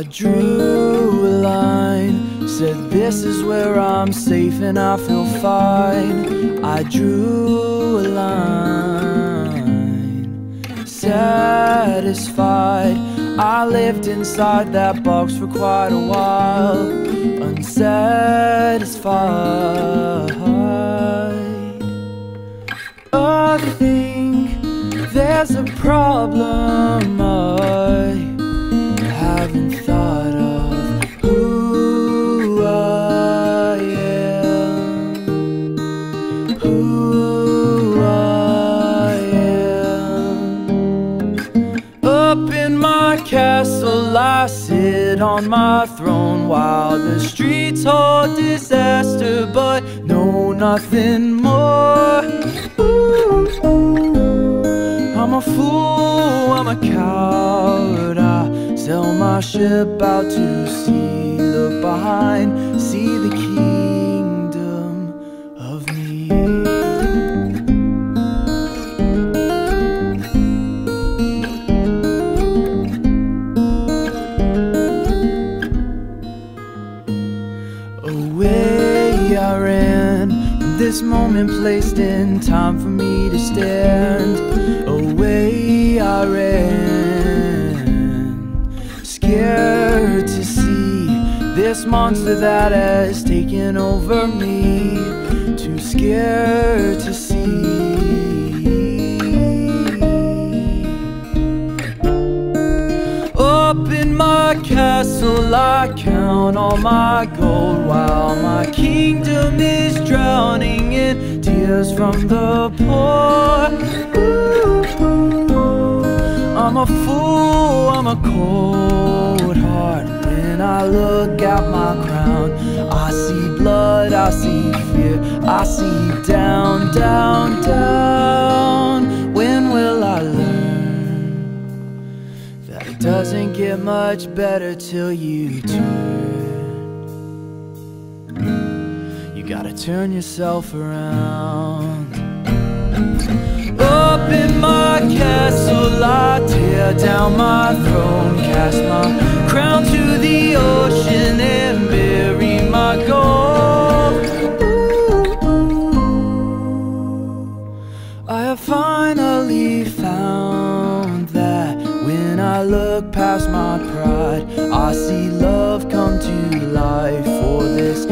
I drew a line, said this is where I'm safe and I feel fine. I drew a line, satisfied. I lived inside that box for quite a while, unsatisfied. I think there's a problem. I sit on my throne while the streets hold disaster, but know nothing more. Ooh, I'm a fool, I'm a coward. I sail my ship out to sea, look behind, see Away I ran from this moment placed in time for me to stand. Away I ran, scared to see this monster that has taken over me. Too scared to see. My castle, I count all my gold while my kingdom is drowning in tears from the poor. Ooh, I'm a fool, I'm a cold heart. When I look at my crown, I see blood, I see fear, I see down, down, down. Doesn't get much better till you turn. You gotta turn yourself around. Up in my castle, I tear down my throne, cast my crown to the ocean, and bury my gold. I have finally I look past my pride I see love come to life For this